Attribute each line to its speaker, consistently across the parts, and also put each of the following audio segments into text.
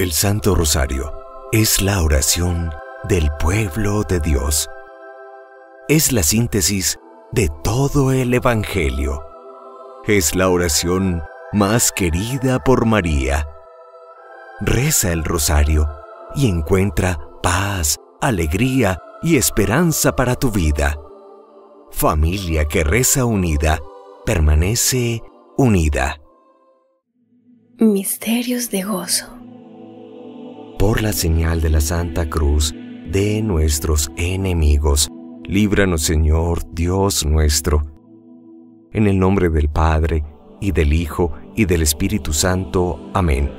Speaker 1: El Santo Rosario es la oración del pueblo de Dios. Es la síntesis de todo el Evangelio. Es la oración más querida por María. Reza el rosario y encuentra paz, alegría y esperanza para tu vida. Familia que reza unida, permanece unida.
Speaker 2: Misterios de gozo.
Speaker 1: Por la señal de la Santa Cruz de nuestros enemigos, líbranos Señor Dios nuestro. En el nombre del Padre, y del Hijo, y del Espíritu Santo. Amén.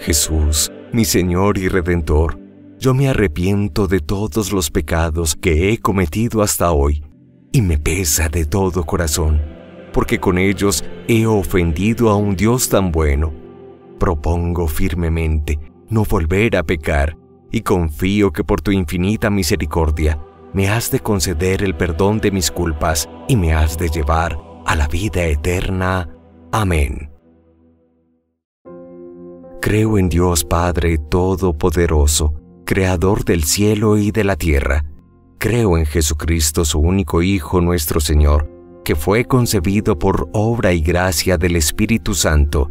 Speaker 1: Jesús, mi Señor y Redentor, yo me arrepiento de todos los pecados que he cometido hasta hoy, y me pesa de todo corazón, porque con ellos he ofendido a un Dios tan bueno. Propongo firmemente no volver a pecar, y confío que por tu infinita misericordia me has de conceder el perdón de mis culpas y me has de llevar a la vida eterna. Amén. Creo en Dios Padre Todopoderoso, Creador del cielo y de la tierra. Creo en Jesucristo, su único Hijo nuestro Señor, que fue concebido por obra y gracia del Espíritu Santo.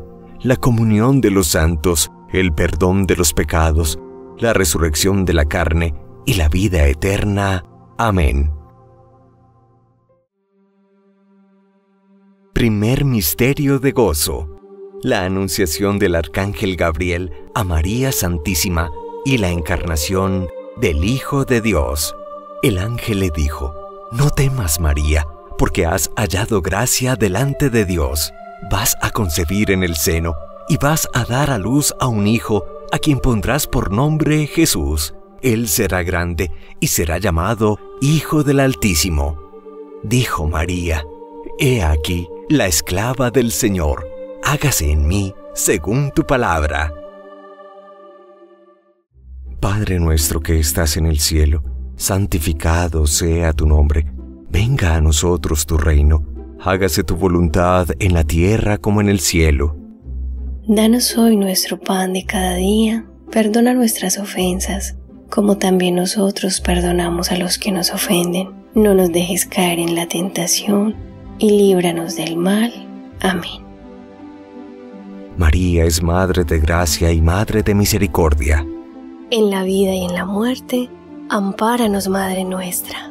Speaker 1: la comunión de los santos, el perdón de los pecados, la resurrección de la carne y la vida eterna. Amén. Primer Misterio de Gozo la anunciación del Arcángel Gabriel a María Santísima y la encarnación del Hijo de Dios. El ángel le dijo, No temas María, porque has hallado gracia delante de Dios. Vas a concebir en el seno y vas a dar a luz a un hijo a quien pondrás por nombre Jesús. Él será grande y será llamado Hijo del Altísimo. Dijo María, He aquí la esclava del Señor hágase en mí según tu palabra. Padre nuestro que estás en el cielo, santificado sea tu nombre, venga a nosotros tu reino, hágase tu voluntad en la tierra como en el cielo.
Speaker 2: Danos hoy nuestro pan de cada día, perdona nuestras ofensas, como también nosotros perdonamos a los que nos ofenden. No nos dejes caer en la tentación, y líbranos del mal. Amén.
Speaker 1: María es Madre de Gracia y Madre de Misericordia.
Speaker 2: En la vida y en la muerte, ampáranos, Madre nuestra.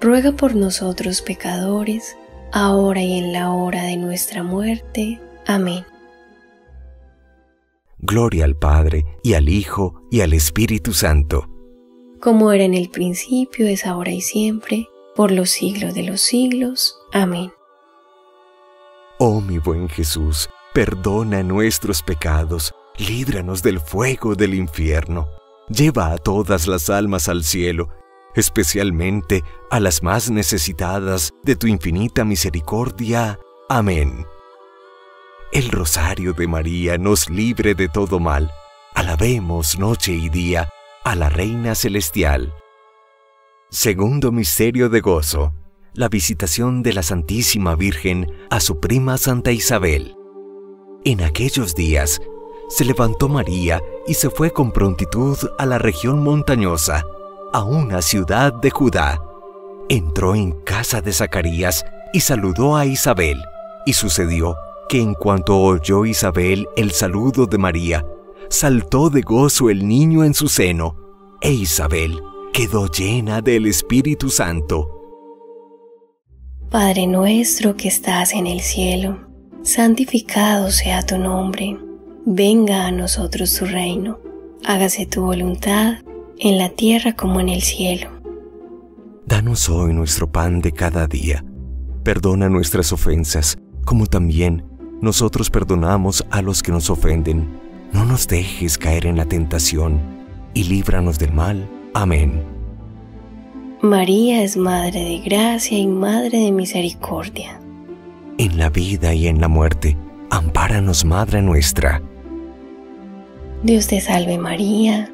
Speaker 2: ruega por nosotros pecadores, ahora y en la hora de nuestra muerte. Amén.
Speaker 1: Gloria al Padre, y al Hijo, y al Espíritu Santo
Speaker 2: como era en el principio, es ahora y siempre, por los siglos de los siglos. Amén.
Speaker 1: Oh mi buen Jesús, perdona nuestros pecados, líbranos del fuego del infierno, lleva a todas las almas al cielo, especialmente a las más necesitadas de tu infinita misericordia. Amén. El rosario de María nos libre de todo mal. Alabemos noche y día a la Reina Celestial. Segundo Misterio de Gozo. La visitación de la Santísima Virgen a su prima Santa Isabel. En aquellos días, se levantó María y se fue con prontitud a la región montañosa, a una ciudad de Judá. Entró en casa de Zacarías y saludó a Isabel. Y sucedió que en cuanto oyó Isabel el saludo de María, saltó de gozo el niño en su seno, e Isabel quedó llena del Espíritu Santo.
Speaker 2: Padre nuestro que estás en el cielo, santificado sea tu nombre, venga a nosotros tu reino, hágase tu voluntad en la tierra como en el cielo.
Speaker 1: Danos hoy nuestro pan de cada día, perdona nuestras ofensas, como también nosotros perdonamos a los que nos ofenden no nos dejes caer en la tentación y líbranos del mal. Amén.
Speaker 2: María es Madre de Gracia y Madre de Misericordia.
Speaker 1: En la vida y en la muerte, ampáranos, Madre nuestra.
Speaker 2: Dios te salve María,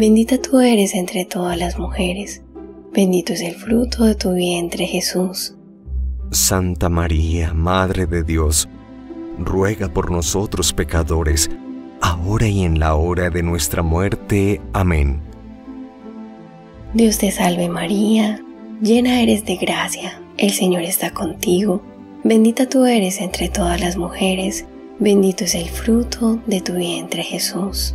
Speaker 2: bendita tú eres entre todas las mujeres, bendito es el fruto de tu vientre Jesús.
Speaker 1: Santa María, Madre de Dios, ruega por nosotros pecadores, ahora y en la hora de nuestra muerte. Amén.
Speaker 2: Dios te salve María, llena eres de gracia, el Señor está contigo, bendita tú eres entre todas las mujeres, bendito es el fruto de tu vientre Jesús.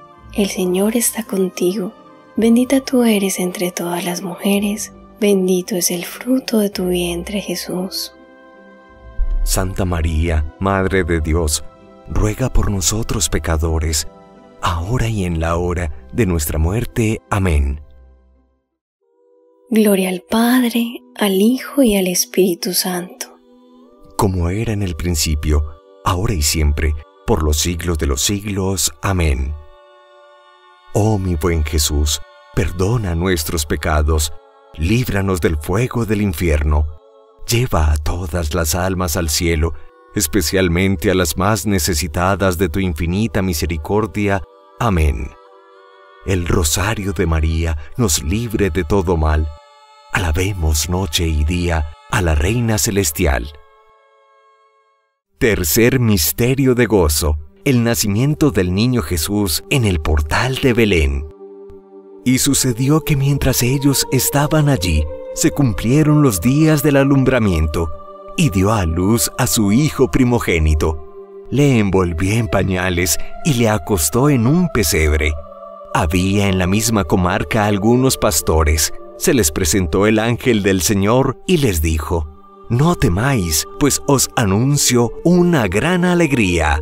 Speaker 2: el Señor está contigo, bendita tú eres entre todas las mujeres, bendito es el fruto de tu vientre Jesús.
Speaker 1: Santa María, Madre de Dios, ruega por nosotros pecadores, ahora y en la hora de nuestra muerte. Amén.
Speaker 2: Gloria al Padre, al Hijo y al Espíritu Santo.
Speaker 1: Como era en el principio, ahora y siempre, por los siglos de los siglos. Amén. Oh mi buen Jesús, perdona nuestros pecados, líbranos del fuego del infierno, lleva a todas las almas al cielo, especialmente a las más necesitadas de tu infinita misericordia. Amén. El rosario de María nos libre de todo mal Alabemos noche y día a la Reina Celestial. Tercer misterio de gozo, el nacimiento del niño Jesús en el portal de Belén. Y sucedió que mientras ellos estaban allí, se cumplieron los días del alumbramiento, y dio a luz a su hijo primogénito. Le envolvió en pañales y le acostó en un pesebre. Había en la misma comarca algunos pastores se les presentó el ángel del Señor y les dijo, No temáis, pues os anuncio una gran alegría,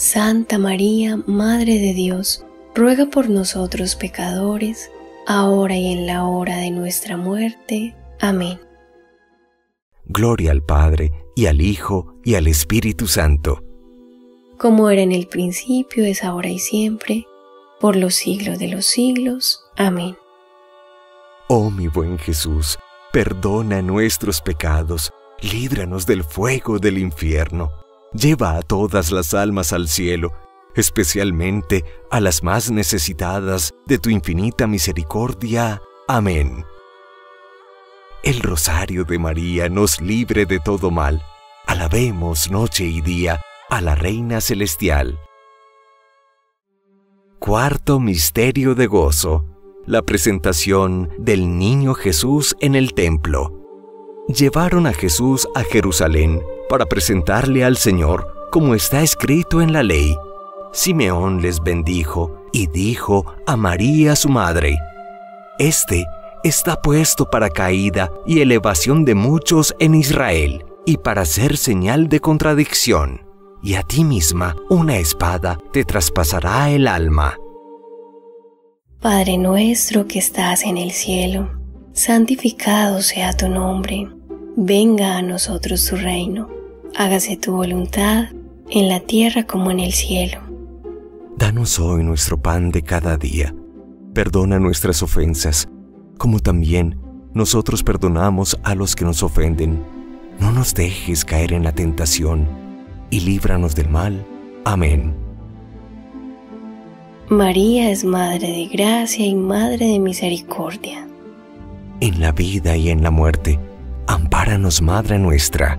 Speaker 2: Santa María, Madre de Dios, ruega por nosotros pecadores, ahora y en la hora de nuestra muerte. Amén.
Speaker 1: Gloria al Padre, y al Hijo, y al Espíritu Santo.
Speaker 2: Como era en el principio, es ahora y siempre, por los siglos de los siglos. Amén.
Speaker 1: Oh mi buen Jesús, perdona nuestros pecados, líbranos del fuego del infierno lleva a todas las almas al cielo, especialmente a las más necesitadas de tu infinita misericordia. Amén. El rosario de María nos libre de todo mal. Alabemos noche y día a la Reina Celestial. Cuarto Misterio de Gozo. La presentación del Niño Jesús en el templo. Llevaron a Jesús a Jerusalén para presentarle al Señor, como está escrito en la ley. Simeón les bendijo y dijo a María su madre, Este está puesto para caída y elevación de muchos en Israel, y para ser señal de contradicción, y a ti misma una espada te traspasará el alma.
Speaker 2: Padre nuestro que estás en el cielo, santificado sea tu nombre, venga a nosotros tu reino hágase tu voluntad en la tierra como en el cielo.
Speaker 1: Danos hoy nuestro pan de cada día. Perdona nuestras ofensas, como también nosotros perdonamos a los que nos ofenden. No nos dejes caer en la tentación y líbranos del mal. Amén.
Speaker 2: María es Madre de Gracia y Madre de Misericordia.
Speaker 1: En la vida y en la muerte, ampáranos, Madre nuestra.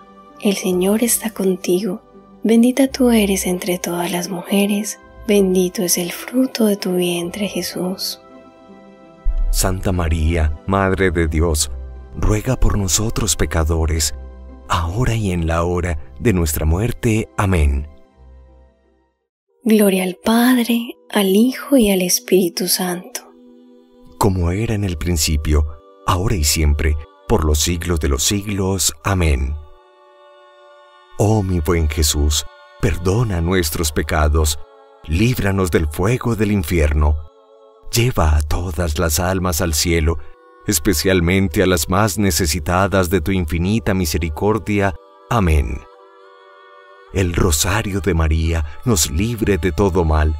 Speaker 2: el Señor está contigo, bendita tú eres entre todas las mujeres, bendito es el fruto de tu vientre Jesús.
Speaker 1: Santa María, Madre de Dios, ruega por nosotros pecadores, ahora y en la hora de nuestra muerte. Amén.
Speaker 2: Gloria al Padre, al Hijo y al Espíritu Santo.
Speaker 1: Como era en el principio, ahora y siempre, por los siglos de los siglos. Amén. Oh mi buen Jesús, perdona nuestros pecados, líbranos del fuego del infierno, lleva a todas las almas al cielo, especialmente a las más necesitadas de tu infinita misericordia. Amén. El rosario de María nos libre de todo mal.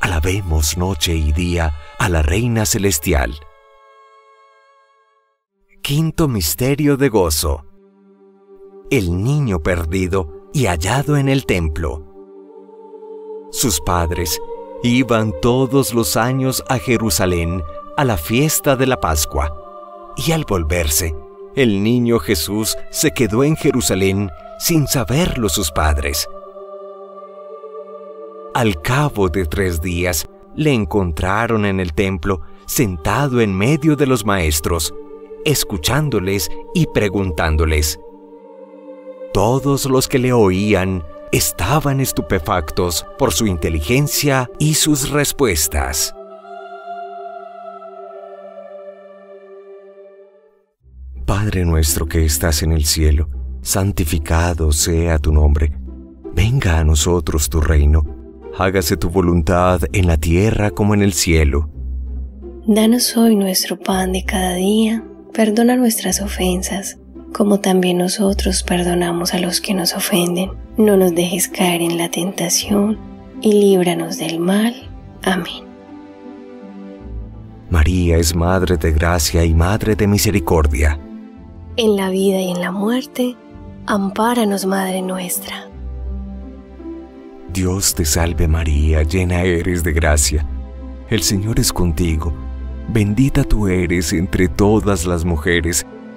Speaker 1: Alabemos noche y día a la Reina Celestial. Quinto Misterio de Gozo. El niño perdido y hallado en el templo. Sus padres iban todos los años a Jerusalén a la fiesta de la Pascua. Y al volverse, el niño Jesús se quedó en Jerusalén sin saberlo sus padres. Al cabo de tres días, le encontraron en el templo, sentado en medio de los maestros, escuchándoles y preguntándoles. Todos los que le oían estaban estupefactos por su inteligencia y sus respuestas. Padre nuestro que estás en el cielo, santificado sea tu nombre. Venga a nosotros tu reino. Hágase tu voluntad en la tierra como en el cielo.
Speaker 2: Danos hoy nuestro pan de cada día. Perdona nuestras ofensas, como también nosotros perdonamos a los que nos ofenden. No nos dejes caer en la tentación y líbranos del mal. Amén.
Speaker 1: María es Madre de Gracia y Madre de Misericordia
Speaker 2: en la vida y en la muerte, ampáranos, Madre nuestra.
Speaker 1: Dios te salve María, llena eres de gracia. El Señor es contigo. Bendita tú eres entre todas las mujeres,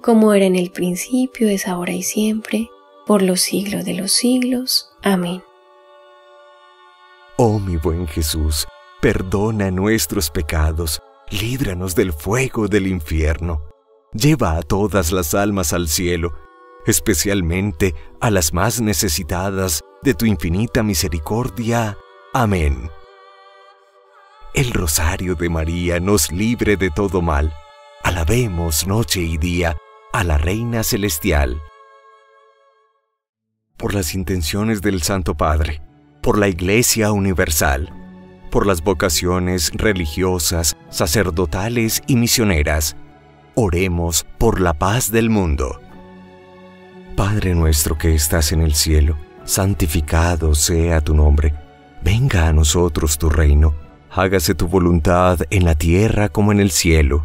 Speaker 2: como era en el principio, es ahora y siempre, por los siglos de los siglos. Amén.
Speaker 1: Oh mi buen Jesús, perdona nuestros pecados, líbranos del fuego del infierno, lleva a todas las almas al cielo, especialmente a las más necesitadas de tu infinita misericordia. Amén. El rosario de María nos libre de todo mal. Alabemos noche y día a la Reina Celestial. Por las intenciones del Santo Padre, por la Iglesia Universal, por las vocaciones religiosas, sacerdotales y misioneras, oremos por la paz del mundo. Padre nuestro que estás en el cielo, santificado sea tu nombre. Venga a nosotros tu reino. Hágase tu voluntad en la tierra como en el cielo.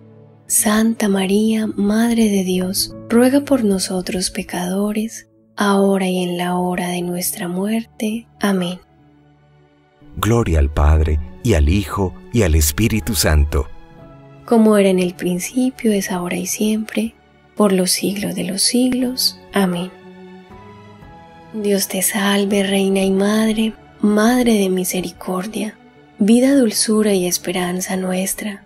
Speaker 2: Santa María, Madre de Dios, ruega por nosotros pecadores, ahora y en la hora de nuestra muerte. Amén.
Speaker 1: Gloria al Padre, y al Hijo, y al Espíritu Santo.
Speaker 2: Como era en el principio, es ahora y siempre, por los siglos de los siglos. Amén. Dios te salve, Reina y Madre, Madre de misericordia, vida, dulzura y esperanza nuestra.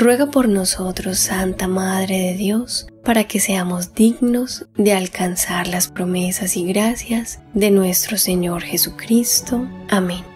Speaker 2: ruega por nosotros, Santa Madre de Dios, para que seamos dignos de alcanzar las promesas y gracias de nuestro Señor Jesucristo. Amén.